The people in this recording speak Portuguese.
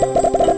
Música